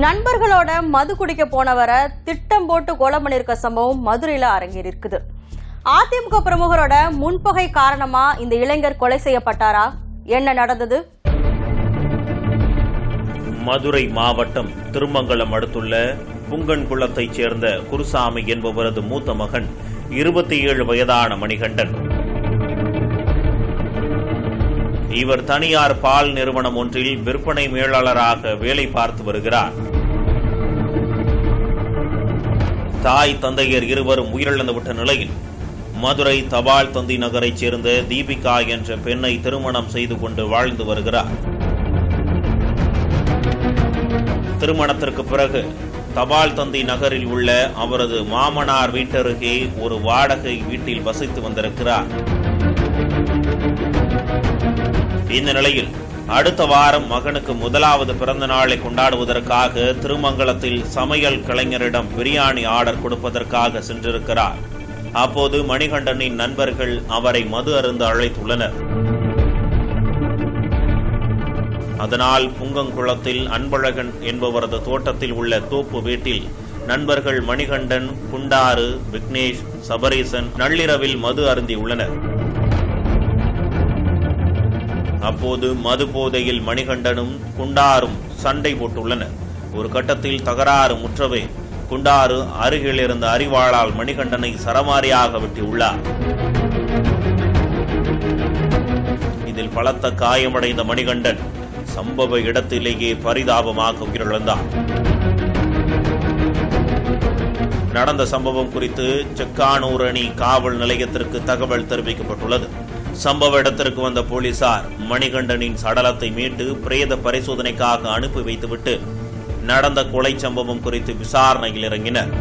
நண்பர்களோட மது குடிக்க போனவரை திட்டம் போட்டு கொலை பண்ணிருக்க சம்பவம் மதுரையில அரங்கேறி இருக்குது. அதிமுக பிரமுகரோட முன்பகை காரணமா இந்த இளைஞர் கொலை செய்யப்பட்டாரா? என்ன நடந்தது? மதுரை மாவட்டம் திருமங்கலம் அடுத்துள்ள புங்கன்குளத்தைச் சேர்ந்த குருசாமி என்பவரது மூத்த மகன் இருபத்தி ஏழு வயதான மணிகண்டன் இவர் தனியார் பால் நிறுவனம் ஒன்றில் விற்பனை மேலாளராக வேலை பார்த்து வருகிறார். தாய் தந்தையர் இருவரும் உயிரிழந்துவிட்ட நிலையில் மதுரை தபால் தந்தி நகரைச் சேர்ந்த தீபிகா என்ற பெண்ணை திருமணம் செய்து கொண்டு வாழ்ந்து வருகிறார். திருமணத்திற்கு பிறகு தபால் தந்தி நகரில் உள்ள அவரது மாமனார் வீட்டருகே ஒரு வாடகை வீட்டில் வசித்து வந்திருக்கிறார். இந்த நிலையில் அடுத்த வாரம் மகனுக்கு முதலாவது பிறந்த நாளை கொண்டாடுவதற்காக திருமங்கலத்தில் சமையல் கலைஞரிடம் பிரியாணி ஆர்டர் கொடுப்பதற்காக சென்றிருக்கிறார். அப்போது மணிகண்டனின் நண்பர்கள் அவரை மது அருந்து அழைத்துள்ளனர். அதனால் புங்கங்குளத்தில் அன்பழகன் என்பவரது தோட்டத்தில் உள்ள தோப்பு வீட்டில் நண்பர்கள் மணிகண்டன் குண்டாறு விக்னேஷ் சபரீசன் நள்ளிரவில் மது அருந்தியுள்ளனர். அப்போது மது போதையில் மணிகண்டனும் குண்டாரும் சண்டை போட்டுள்ளனர். ஒரு கட்டத்தில் தகராறு முற்றவே குண்டாறு அருகில் இருந்த அறிவாளால் மணிகண்டனை சரமாரியாக வெட்டியுள்ளார். இதில் பலத்த காயமடைந்த மணிகண்டன் சம்பவ இடத்திலேயே பரிதாபமாக உயிரிழந்தார் நடந்த சம்பவம் குறித்து செக்கானூர் அணி காவல் நிலையத்திற்கு தகவல் தெரிவிக்கப்பட்டுள்ளது. சம்பவ இடத்திற்கு வந்த போலீசார் மணிகண்டனின் சடலத்தை மீட்டு பிரேத பரிசோதனைக்காக அனுப்பி வைத்துவிட்டு நடந்த கொலை சம்பவம் குறித்து விசாரணையில் இறங்கினர்.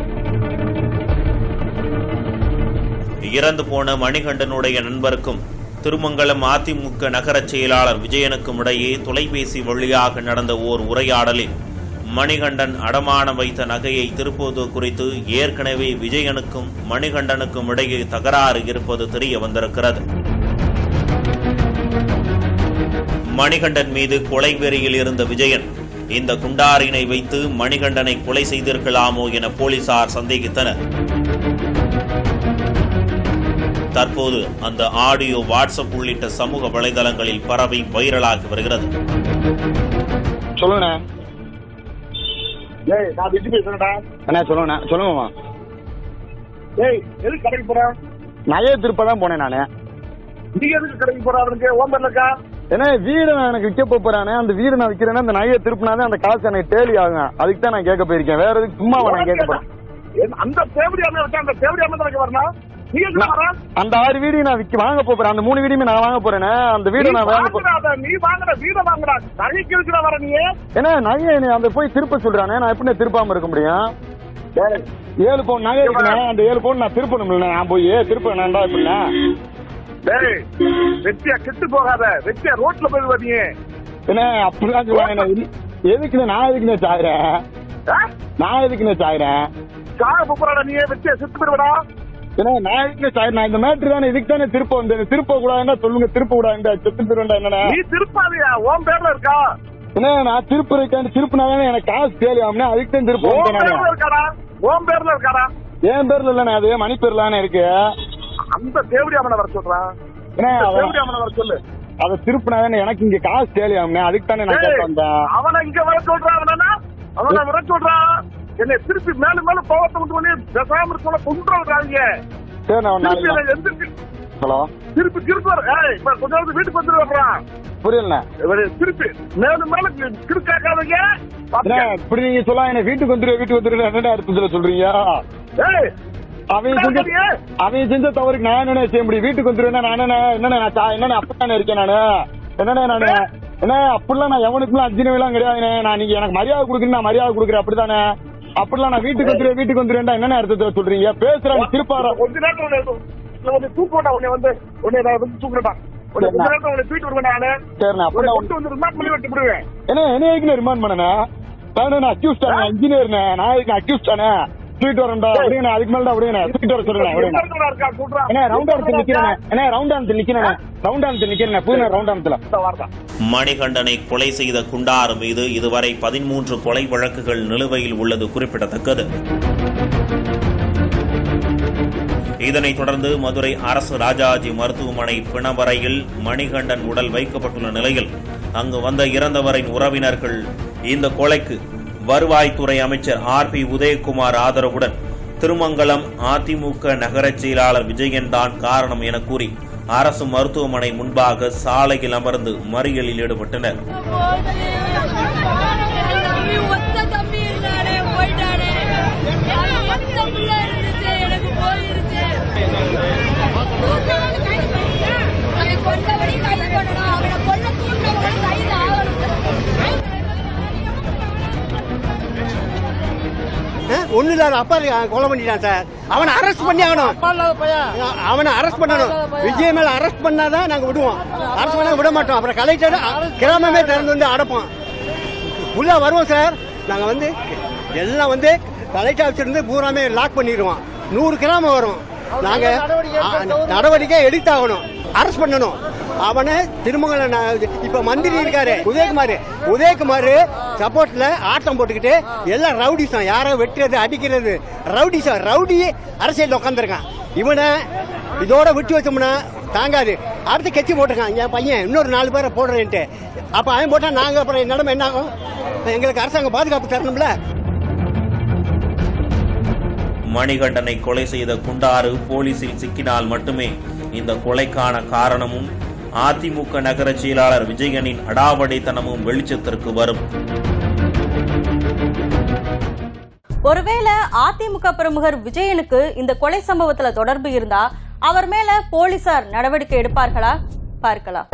இறந்து போன மணிகண்டனுடைய நண்பருக்கும் திருமங்கலம் அதிமுக நகரச் செயலாளர் விஜயனுக்கும் இடையே தொலைபேசி வழியாக நடந்த ஓர் உரையாடலில் மணிகண்டன் அடமானம் வைத்த நகையை திருப்புவது குறித்து ஏற்கனவே விஜயனுக்கும் மணிகண்டனுக்கும் இடையே தகராறு இருப்பது தெரிய வந்திருக்கிறது. மணிகண்டன் மீது கொலை வெறியில் இருந்த விஜயன் இந்த குண்டாரினை வைத்து மணிகண்டனை கொலை செய்திருக்கலாமோ என போலீசார் சந்தேகித்தனர். தற்போது அந்த ஆடியோ வாட்ஸ்அப் உள்ளிட்ட சமூக வலைதளங்களில் பரவி வைரலாகி வருகிறது. நகையை திருப்ப தான் போனேன் நான். நீ எதுக்கு கடைக்கு போற? அவனுக்கு ஓம்பர்ல இருக்கா? ஏன்னா வீடு நான் எனக்கு விற்க போறானே அந்த வீடு நான் விற்கிறேன்னா அந்த நகையை திருப்பினாதான் அந்த காசு எனக்கு டேலி ஆகும் அதுக்கு தான் நான் கேட்க போயிருக்கேன். வேற எதுக்கு சும்மா நான் கேட்க போறேன். அந்த தேவடி வச்சா அந்த தேவடி அண்ணன் எனக்கு வரணும் அந்த ஆறு வீடு நான் விற்க வாங்க போறேன். அந்த மூணு வீடையுமே நான் வாங்க போறேனே அந்த வீடு நான் வாங்க போறேன் நீ வாங்குற வீட வாங்குடா நகைக்கு இருக்கிற வர நீ? ஏன்னா நகையை அந்த போய் திருப்ப சொல்றானே நான் எப்படி திருப்பாம இருக்க முடியும்? ஏழு பவுன் நகை இருக்குண்ணே அந்த ஏழு பவுன் நான் திருப்பணும்ல நான் போய் திருப்ப எப்படின்னா டேய் வெட்டியா கெட்டு போகாத. வெட்டியா ரோட்ல போயிடுவ நீ. ஏன்னா அப்படிலாம் சொல்லுவாங்க. எதுக்குண்ணே நான் எதுக்குண்ணே சாயிறேன்? நான் எதுக்குண்ணே சாயிறேன் சாக போறாடா நீ வெட்டியா செத்து போயிடுவடா ஏன்னா நான் எதுக்குண்ணே சாயிறேன் நான் இந்த மேட்ரு தானே இதுக்கு தானே திருப்ப வந்தேன். திருப்ப கூடாதுன்னா சொல்லுங்க திருப்ப கூடாது செத்து திருவண்டா என்னண்ணே நீ திருப்பாதியா உன் பேர்ல இருக்கா? ஏன்னா நான் திருப்ப இருக்கேன் திருப்பினாதானே எனக்கு காசு தேலி ஆகும்னா அதுக்கு தான் திருப்ப வந்தேன் இருக்காடா? உன் பேர்ல இருக்காடா? என் பேர்ல இல்லண்ணே அது மணி பேர்ல தானே இருக்கு. அந்த தேவடி அம்மனை வர சொல்றான் தேவடி அவன் வர சொல்லு. அதை திருப்பினாதானே எனக்கு இங்க காசு ஆகும்னே அதுக்கு தானே நான் வந்தேன். அவனை இங்க வர சொல்றான் அவனா அவனை வர சொல்றான் என்னை திருப்பி மேலும் மேலும் கோவத்தை விட்டு பண்ணி பேசாம இருக்க கொண்டு விடுறாங்க சரி நான் என்னை எந்திரிச்சு ஹலோ? திருப்பி திருப்பி வர ஏய் இப்ப கொஞ்ச நேரத்துக்கு வீட்டுக்கு வந்துட்டு வர்றான் இவரு திருப்பி மேலும் மேலும் கிறுக்காக்காதீங்க இப்படி நீங்க சொல்லலாம் என்ன வீட்டுக்கு வந்துரு வீட்டுக்கு வந்துரு என்னடா அர்த்தத்துல சொல்றீங்க? ஏய் அவன் செஞ்ச அவன் செஞ்ச தவறுக்கு நான் என்ன செய்ய முடியும்? வீட்டுக்கு வந்துருவேன் நான் என்ன என்ன என்ன அப்படித்தானே இருக்கேன் நானு? என்னண்ணே நானு? என்ன அப்படிலாம் நான் எவனுக்குலாம் அஜினவெல்லாம் கிடையாதுண்ணே. நான் நீங்க எனக்கு மரியாதை கொடுக்குறேன் நான் மரியாதை கொடுக்குறேன் அப்படித்தானே? அப்படிலாம் நான் வீட்டுக்கு வந்துருவேன் வீட்டுக்கு வந்துருவேன் என்னென்ன அர்த்தத்துல சொல்றீங்க? பேசுறேன் திருப்பார கொஞ்ச நேரத்துல உன்னை- உன்னை வந்து உன்னை வந்து தூக்கிட்டு விடுவேன். என்ன என்ன ரிமாண்ட் பண்ணனே? நான் அக்யூஸ் தானே இன்ஜினியர்ண்ணே நான் எதுக்கு அக்யூஸ் தானே தூக்கிட்டு வரேன்டா. விடுங்கண்ணே அதுக்கு மேல விடுங்கண்ணே தூக்கிட்டு வர சொல்லுங்க விடுங்க எங்க இருக்கா? சொல்றா அண்ணே ரவுண்ட் ஆனத்துல நிக்கிறேன். அண்ணே ரவுண்ட் ஆனத்துல நிக்கிறேன். ரவுண்ட் ஆனத்துல நிக்கிறேன். புதுநே ரவுண்ட் ஆனத்துல மணிகண்டனை கொலை செய்த குண்டாறு மீது இதுவரை பதிமூன்று கொலை வழக்குகள் நிலுவையில் உள்ளது குறிப்பிடத்தக்கது. இதனைத் தொடர்ந்து மதுரை அரசு ராஜாஜி மருத்துவமனை பிணவரையில் மணிகண்டன் உடல் வைக்கப்பட்டுள்ள நிலையில் அங்கு வந்த இறந்தவரின் உறவினர்கள் இந்த கொலைக்கு வருவாய்த்துறை அமைச்சர் ஆர் பி உதயகுமார் ஆதரவுடன் திருமங்கலம் அதிமுக நகரச் செயலாளர் விஜயன் தான் காரணம் என கூறி அரசு மருத்துவமனை முன்பாக சாலையில் அமர்ந்து மறியலில் ஈடுபட்டனர். எனக்கு போயிருச்சு இல்லாத அப்பா கொலை பண்ணிட்டான் சார். அவனை அரெஸ்ட் பண்ணி ஆகணும். அவனை அரெஸ்ட் பண்ணணும். விஜய் மேல அரெஸ்ட் பண்ணாதான் நாங்க விடுவோம். அரெஸ்ட் பண்ணா விட மாட்டோம். அப்புறம் கலெக்டர் கிராமமே திறந்து வந்து அடைப்போம் உள்ள வருவோம் சார். நாங்க வந்து எல்லாம் வந்து கலெக்டர் ஆஃபீஸ் இருந்து பூராமே லாக் பண்ணிடுவோம். நூறு கிராமம் வரும். நாங்க நடவடிக்கை எடுத்தாகணும். அரெஸ்ட் பண்ணணும். அவனை திருமங்கல இப்ப மந்திரி இருக்காரு உதயகுமார். உதயகுமார் சப்போர்ட்ல ஆட்டம் போட்டுக்கிட்டு எல்லாம் ரவுடிசம் யாரோ வெட்டுறது அடிக்கிறது. ரவுடிசம் ரவுடி அரசியல் உட்காந்துருக்கான் இவனை இதோட விட்டு வச்சோம்னா தாங்காது. அடுத்து கட்சி போட்டிருக்கான். என் பையன் இன்னொரு நாலு பேரை போடுறேன்ட்டு. அப்ப அவன் போட்டா நாங்க அப்புறம் நிலமை என்ன ஆகும்? எங்களுக்கு அரசாங்கம் பாதுகாப்பு தரணும்ல? மணிகண்டனை கொலை செய்த குண்டாறு போலீசில் சிக்கினால் மட்டுமே இந்த கொலைக்கான காரணமும் அதிமுக நகரச் செயலாளர் விஜயனின் அடாவடித்தனமும் வெளிச்சத்திற்கு வரும். ஒருவேளை அதிமுக பிரமுகர் விஜயனுக்கு இந்த கொலை சம்பவத்துல தொடர்பு இருந்தா அவர் மேல போலீசார் நடவடிக்கை எடுப்பார்களா? பார்க்கலாம்.